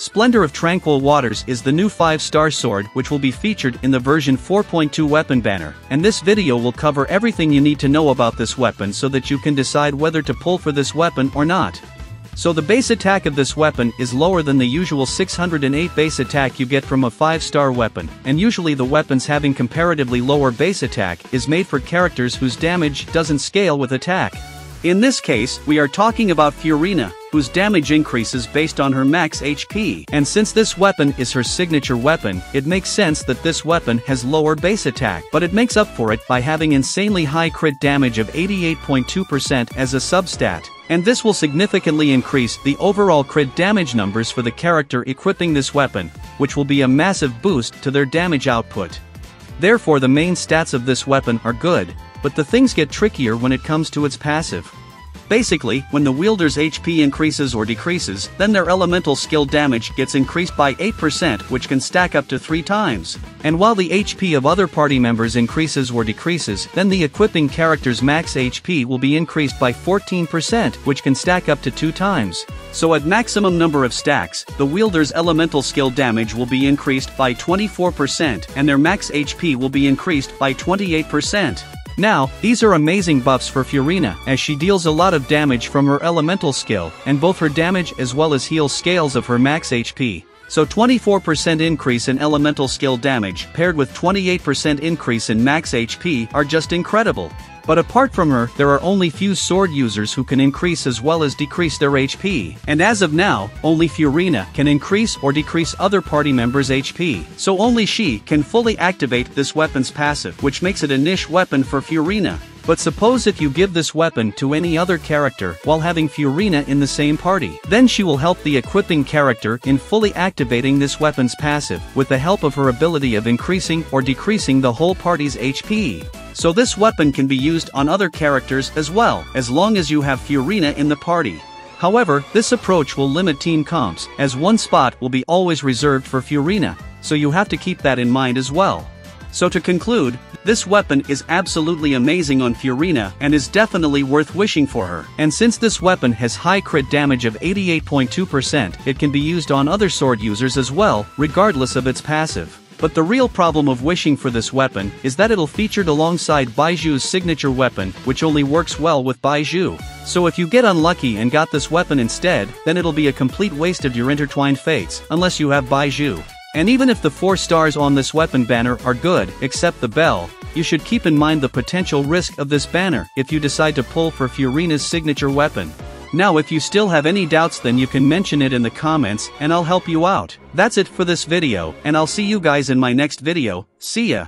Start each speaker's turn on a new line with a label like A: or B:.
A: Splendor of Tranquil Waters is the new 5-star sword which will be featured in the version 4.2 weapon banner, and this video will cover everything you need to know about this weapon so that you can decide whether to pull for this weapon or not. So the base attack of this weapon is lower than the usual 608 base attack you get from a 5-star weapon, and usually the weapons having comparatively lower base attack is made for characters whose damage doesn't scale with attack. In this case, we are talking about Furina, whose damage increases based on her max HP. And since this weapon is her signature weapon, it makes sense that this weapon has lower base attack, but it makes up for it by having insanely high crit damage of 88.2% as a substat. And this will significantly increase the overall crit damage numbers for the character equipping this weapon, which will be a massive boost to their damage output. Therefore the main stats of this weapon are good, but the things get trickier when it comes to its passive. Basically, when the wielder's HP increases or decreases, then their elemental skill damage gets increased by 8% which can stack up to 3 times. And while the HP of other party members increases or decreases, then the equipping character's max HP will be increased by 14% which can stack up to 2 times. So at maximum number of stacks, the wielder's elemental skill damage will be increased by 24% and their max HP will be increased by 28%. Now, these are amazing buffs for Furina as she deals a lot of damage from her elemental skill, and both her damage as well as heal scales of her max HP. So 24% increase in elemental skill damage paired with 28% increase in max HP are just incredible. But apart from her, there are only few sword users who can increase as well as decrease their HP. And as of now, only Furina can increase or decrease other party members' HP. So only she can fully activate this weapon's passive, which makes it a niche weapon for Furina. But suppose if you give this weapon to any other character while having Furina in the same party, then she will help the equipping character in fully activating this weapon's passive with the help of her ability of increasing or decreasing the whole party's HP. So this weapon can be used on other characters as well, as long as you have Furina in the party. However, this approach will limit team comps, as one spot will be always reserved for Furina, so you have to keep that in mind as well. So to conclude, this weapon is absolutely amazing on Furina and is definitely worth wishing for her. And since this weapon has high crit damage of 88.2%, it can be used on other sword users as well, regardless of its passive. But the real problem of wishing for this weapon is that it'll featured alongside Baizhu's signature weapon, which only works well with Baizhu. So if you get unlucky and got this weapon instead, then it'll be a complete waste of your intertwined fates, unless you have Baiju. And even if the 4 stars on this weapon banner are good, except the bell, you should keep in mind the potential risk of this banner if you decide to pull for Furina's signature weapon. Now if you still have any doubts then you can mention it in the comments and I'll help you out. That's it for this video and I'll see you guys in my next video, see ya.